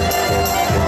Música